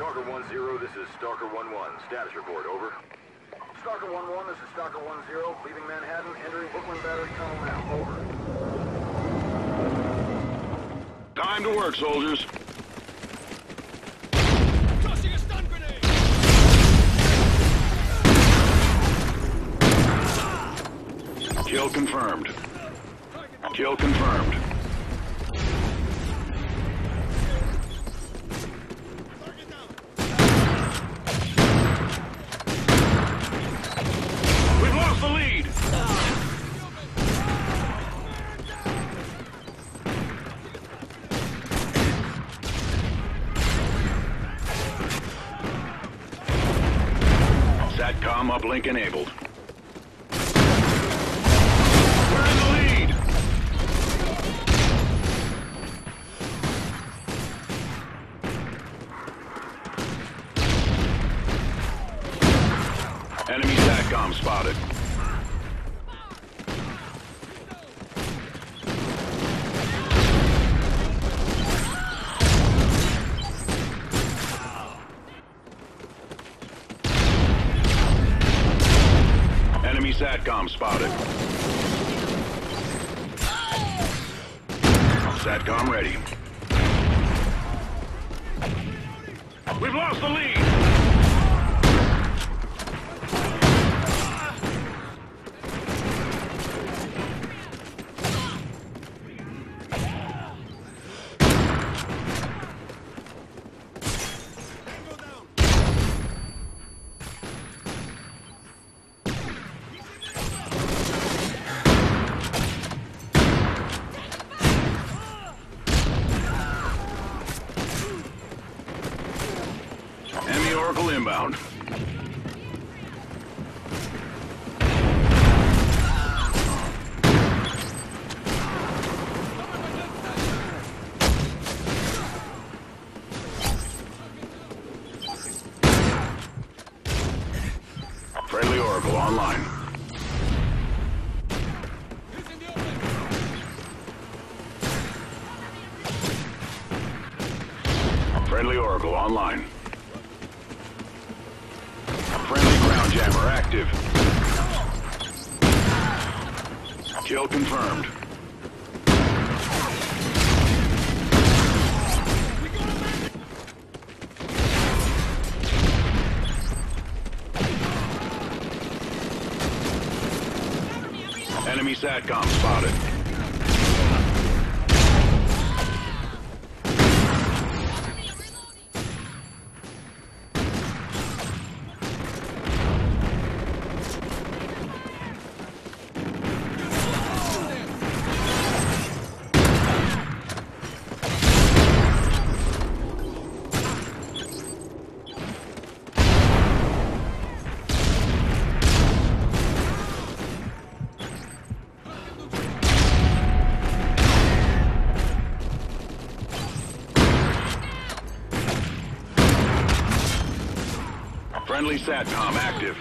Stalker 1-0, this is Stalker 1-1. Status report, over. Stalker 1-1, this is Stalker 1-0. Leaving Manhattan, entering Brooklyn Battery Tunnel now, over. Time to work, soldiers. Tossing a stun grenade! Kill confirmed. Kill confirmed. SATCOM uplink enabled. Enemy SATCOM spotted. Enemy SATCOM spotted. SATCOM ready. We've lost the lead! Tango down! Enemy Oracle inbound. Friendly Oracle online. Friendly Oracle online. Jammer active. Kill confirmed. Enemy SATCOM spotted. Friendly SATCOM active.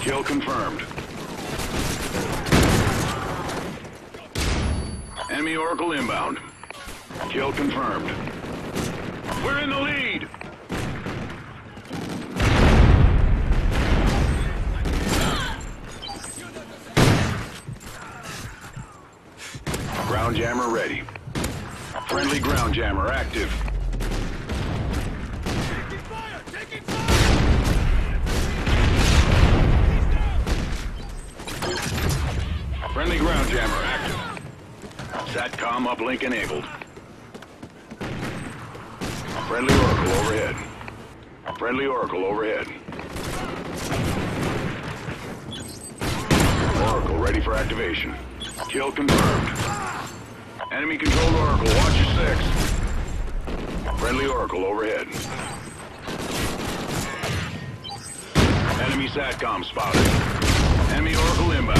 Kill confirmed. Enemy Oracle inbound. Kill confirmed. We're in the lead! Ground jammer ready. Friendly ground jammer active. Friendly ground jammer active. SATCOM uplink enabled. Friendly Oracle overhead. Friendly Oracle overhead. Oracle ready for activation. Kill confirmed. Enemy controlled Oracle, watch your six. Friendly Oracle overhead. Enemy SATCOM spotted. Enemy Oracle inbound.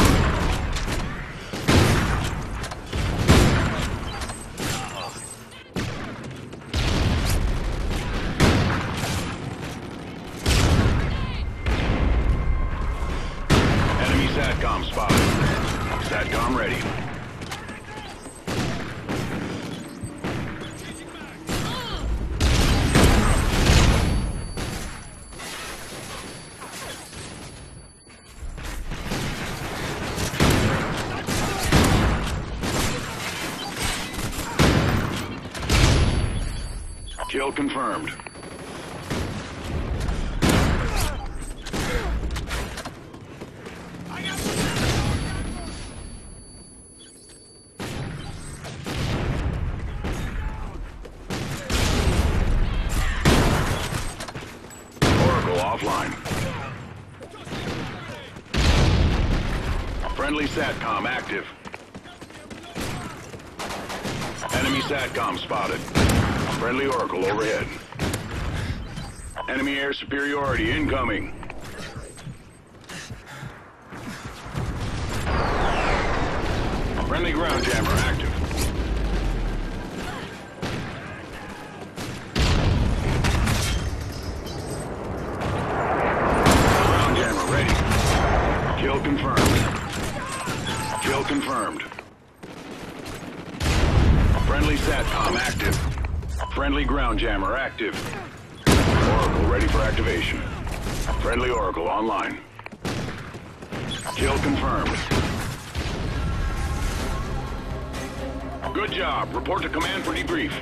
SATCOM spotted. SATCOM ready. Kill confirmed. Friendly SATCOM active. Enemy SATCOM spotted. Friendly Oracle overhead. Enemy air superiority incoming. Friendly ground jammer active. Ground jammer ready. Kill confirmed. Kill confirmed. Friendly SATCOM active. Friendly ground jammer active. Oracle ready for activation. Friendly Oracle online. Kill confirmed. Good job. Report to command for debrief.